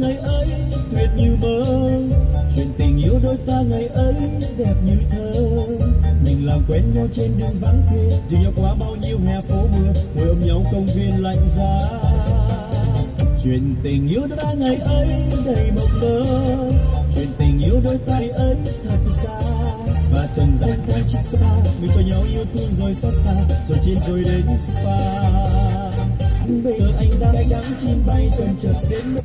ngày ấy tuyệt như mơ. Chuyện tình yêu đôi ta ngày ấy đẹp như thơ. Mình làm quen nhau trên đường vắng khuya dìu nhau qua bao nhiêu hè phố mưa ngồi ôm nhau công viên lạnh giá. Chuyện tình yêu đôi ta ngày ấy đầy mộng mơ. Chuyện tình yêu đôi tay ấy thật xa. Và trần gian ta chỉ ta mình cho nhau yêu thương rồi xót xa rồi chia rồi đến pha bây giờ anh đang đắm chim bay dần chợt đến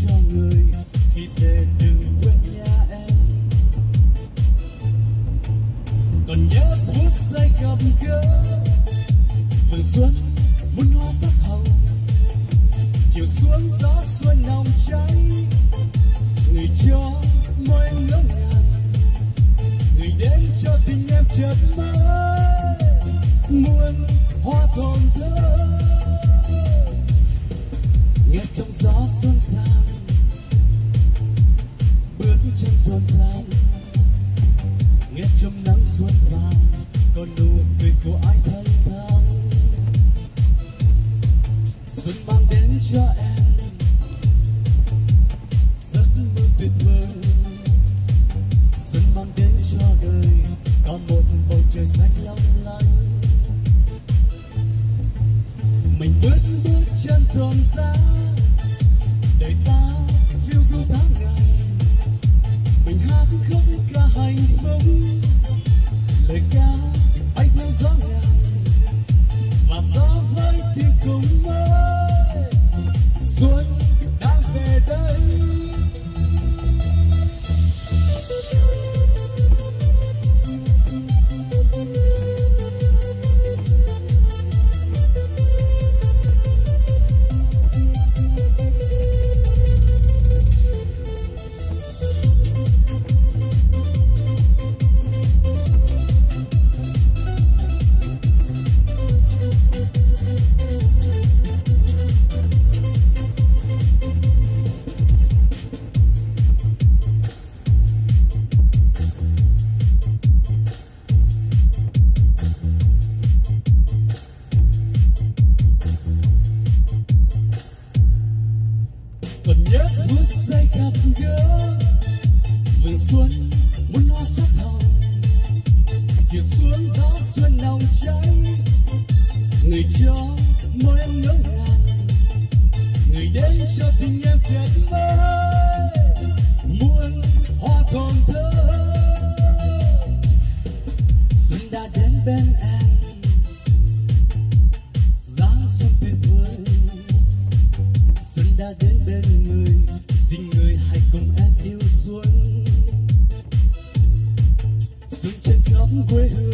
jungle good. đến bên người, xin người hãy cùng em yêu xuân xuân trên khắp quê hương